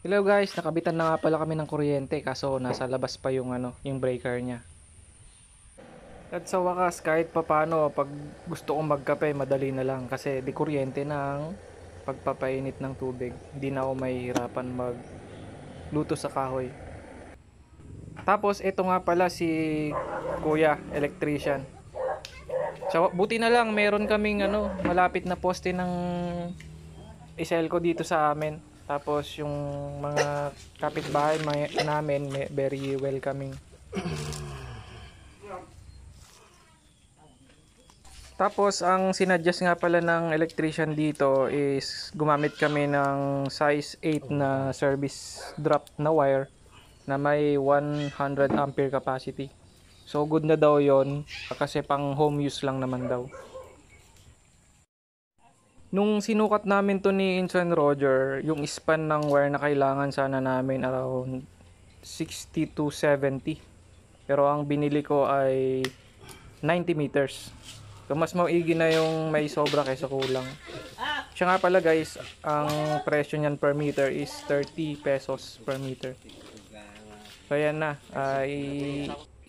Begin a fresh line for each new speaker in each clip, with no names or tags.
Hello guys, nakabitan na nga pala kami ng kuryente kaso nasa labas pa yung ano, yung breaker niya. At sa wakas kahit papano pag gusto kong magkape madali na lang kasi di kuryente ng pagpapainit ng tubig. Hindi na ako mahihirapan mag luto sa kahoy. Tapos ito nga pala si Kuya, electrician. So, buti na lang meron kaming ano, malapit na poste ng Iselco dito sa amin. Tapos yung mga kapitbahay may- namin may- very welcoming. Tapos ang sinuggest nga pala ng electrician dito is gumamit kami ng size 8 na service drop na wire na may 100 ampere capacity. So good na daw yon kasi pang home use lang naman daw. Nung sinukat namin to ni Inson Roger, yung span ng wire na kailangan sana namin around 60 to 70. Pero ang binili ko ay 90 meters. So mas maigi na yung may sobra kaysa kulang. Siya nga pala guys, ang presyo niyan per meter is 30 pesos per meter. So ayan na, ay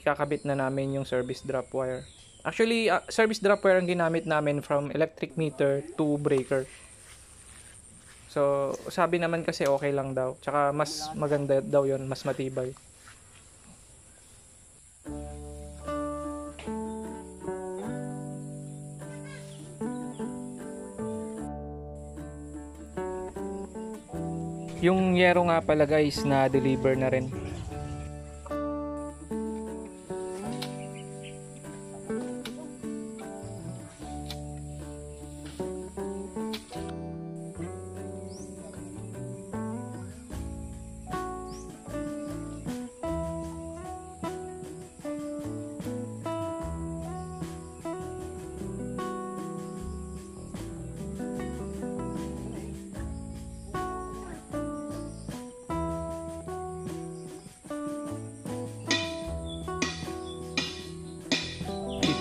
ikakabit na namin yung service drop wire. Actually, ah, service drop wire ang ginamit namin from electric meter to breaker. So, sabi naman kasi okay lang daw. Tsaka mas maganda daw yon mas matibay. Yung yero nga pala guys na deliver na rin.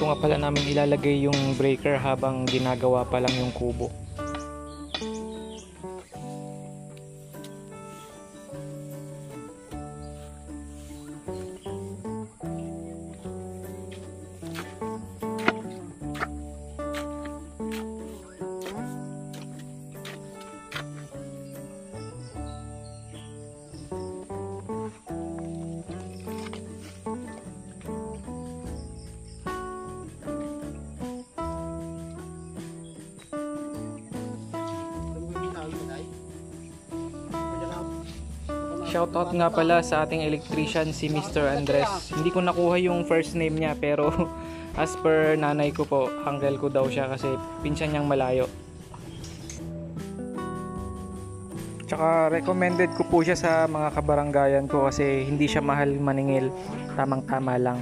Dito nga pala namin ilalagay yung breaker habang ginagawa pa lang yung kubo. Shoutout nga pala sa ating electrician si Mr. Andres. Hindi ko nakuha yung first name niya pero as per nanay ko po, uncle ko daw siya kasi pinsan niyang malayo. Tsaka recommended ko po siya sa mga kabaranggayan ko kasi hindi siya mahal maningil. Tamang tama lang.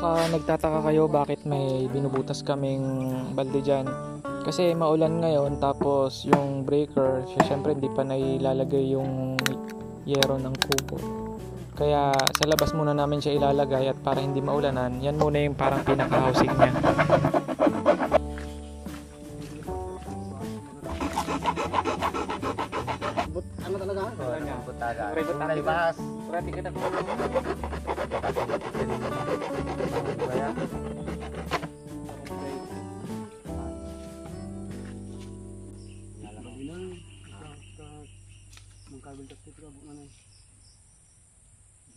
Baka nagtataka kayo bakit may binubutas kaming balde dyan. Kasi maulan ngayon tapos yung breaker, syempre hindi pa nailalagay yung yero ng kubo. Kaya sa labas muna namin siya ilalagay at para hindi maulanan, yan muna yung parang pinaka-housing niya.
Ano talaga?
Butaga.
Ribot
Kung
tayo.
naibahas.
Grabe ka na po.
Kaya,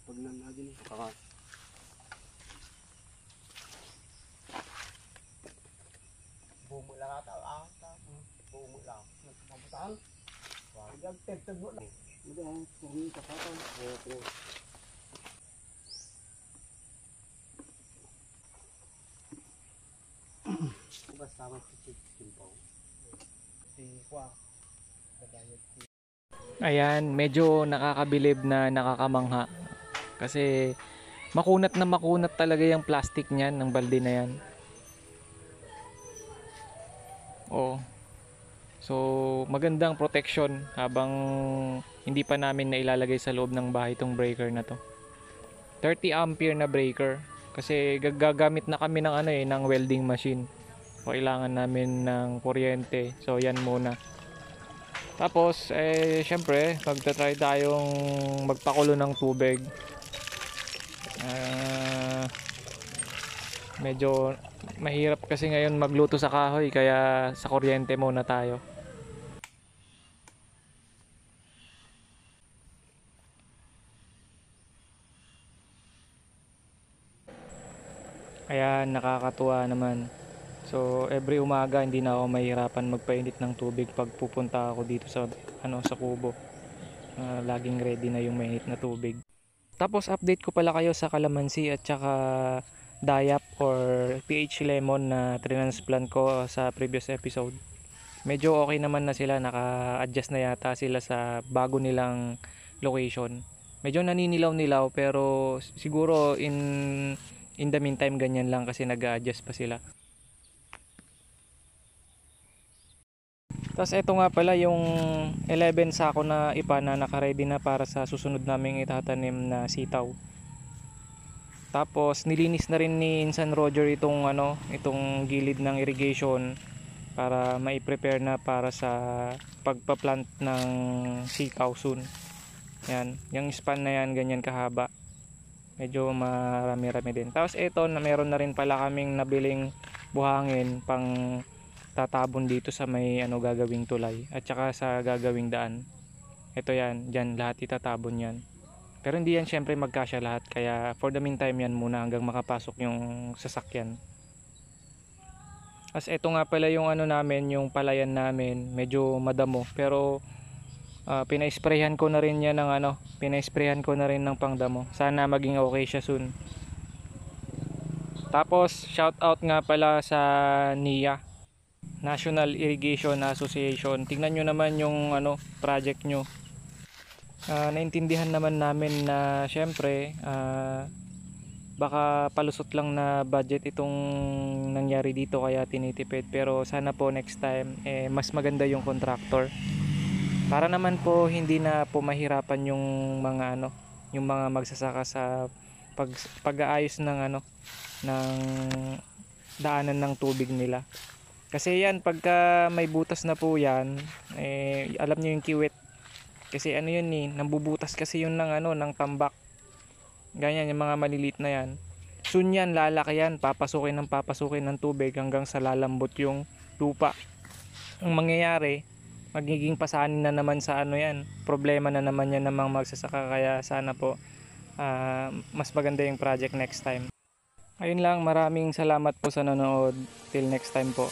Pag nanagin ni kaka.
bumo lang ata. Ah, ta- bumo lang.
Mabutang.
Wag yung tentod mo lang.
Hindi ang kung kakatan.
Oo.
Basta mo si Chimpong.
Si.
Ayan, medyo nakakabilib na nakakamangha. Kasi makunat na makunat talaga yung plastic niyan ng balde na yan. Oo. So, magandang protection habang hindi pa namin nailalagay sa loob ng bahay itong breaker na to. 30 ampere na breaker. Kasi gagamit na kami ng ano eh, ng welding machine. So, kailangan namin ng kuryente. So, yan muna. Tapos, eh, syempre, magta-try tayong magpakulo ng tubig. Ah, medyo mahirap kasi ngayon magluto sa kahoy, kaya sa kuryente muna tayo. Kaya nakakatuwa naman. So every umaga hindi na ako mahirapan magpainit ng tubig pag pupunta ako dito sa ano sa kubo. Ah, laging ready na yung mainit na tubig. Tapos update ko pala kayo sa calamansi at saka dayap or PH lemon na transplant ko sa previous episode. Medyo okay naman na sila, naka-adjust na yata sila sa bago nilang location. Medyo naninilaw-nilaw pero siguro in in the meantime ganyan lang kasi nag-a-adjust pa sila. Tapos ito nga pala yung 11 sako na ipa na nakaready na para sa susunod naming itatanim na sitaw. Tapos nilinis na rin ni Insan Roger itong ano, itong gilid ng irrigation para mai-prepare na para sa pagpa-plant ng sitaw soon. Yan, yung span na yan ganyan kahaba. Medyo marami-rami din. Tapos ito na meron na rin pala kaming nabiling buhangin pang tatabon dito sa may ano gagawing tulay at saka sa gagawing daan. Ito yan, dyan lahat itatabon yan. Pero hindi yan syempre magkasya lahat kaya for the meantime yan muna hanggang makapasok yung sasakyan. As ito nga pala yung ano namin, yung palayan namin, medyo madamo pero ah, pina-sprayhan ko na rin yan ng ano, pina-sprayhan ko na rin ng pangdamo. Sana maging okay siya soon. Tapos shout out nga pala sa NIA National Irrigation Association. Tingnan nyo naman yung ano, project nyo. Ah, naintindihan naman namin na syempre ah, baka palusot lang na budget itong nangyari dito kaya tinitipid pero sana po next time eh, mas maganda yung contractor para naman po hindi na po mahirapan yung mga ano yung mga magsasaka sa pag pag-aayos ng ano ng daanan ng tubig nila. Kasi yan pagka may butas na po yan eh, alam niyo yung kiwit. Kasi ano yun eh nambubutas kasi yun ng ano ng tambak. Ganyan yung mga maliliit na yan. Soon yan lalaki yan papasukin ng papasukin ng tubig hanggang sa lalambot yung lupa. Ang mangyayari magiging pasanin na naman sa ano yan problema na naman yan ng mga magsasaka. Kaya sana po ah, mas maganda yung project next time. Ayun lang maraming salamat po sa nanood till next time po